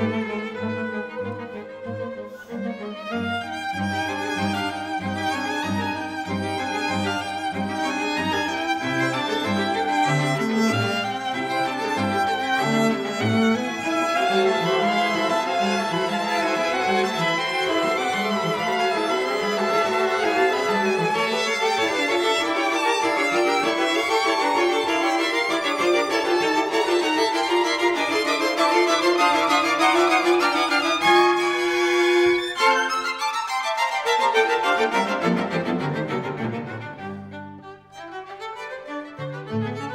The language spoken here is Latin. non est Thank you.